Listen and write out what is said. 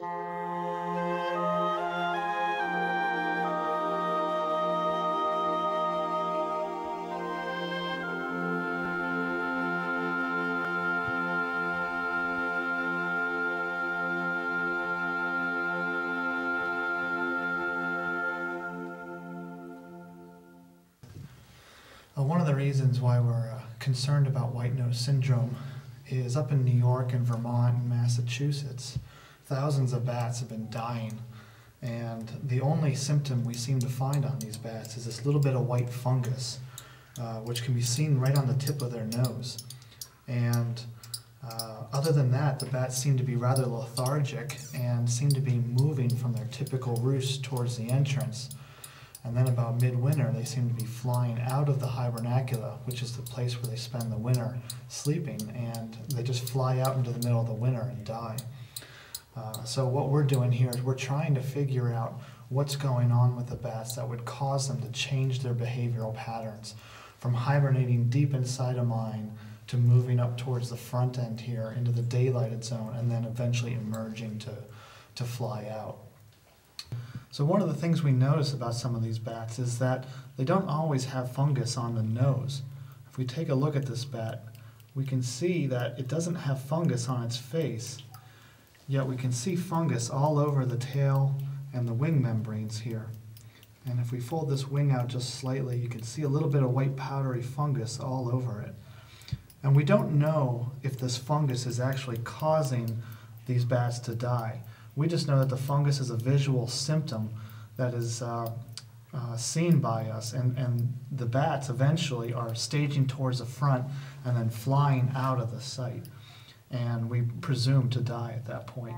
Uh, one of the reasons why we're uh, concerned about white nose syndrome is up in New York and Vermont and Massachusetts, thousands of bats have been dying. And the only symptom we seem to find on these bats is this little bit of white fungus, uh, which can be seen right on the tip of their nose. And uh, other than that, the bats seem to be rather lethargic and seem to be moving from their typical roost towards the entrance. And then about midwinter, they seem to be flying out of the hibernacula, which is the place where they spend the winter sleeping, and they just fly out into the middle of the winter and die. Uh, so what we're doing here is we're trying to figure out what's going on with the bats that would cause them to change their behavioral patterns from hibernating deep inside a mine to moving up towards the front end here into the daylighted zone and then eventually emerging to, to fly out. So one of the things we notice about some of these bats is that they don't always have fungus on the nose. If we take a look at this bat, we can see that it doesn't have fungus on its face, yet we can see fungus all over the tail and the wing membranes here. And if we fold this wing out just slightly, you can see a little bit of white powdery fungus all over it. And we don't know if this fungus is actually causing these bats to die. We just know that the fungus is a visual symptom that is uh, uh, seen by us, and, and the bats eventually are staging towards the front and then flying out of the site. And we presume to die at that point.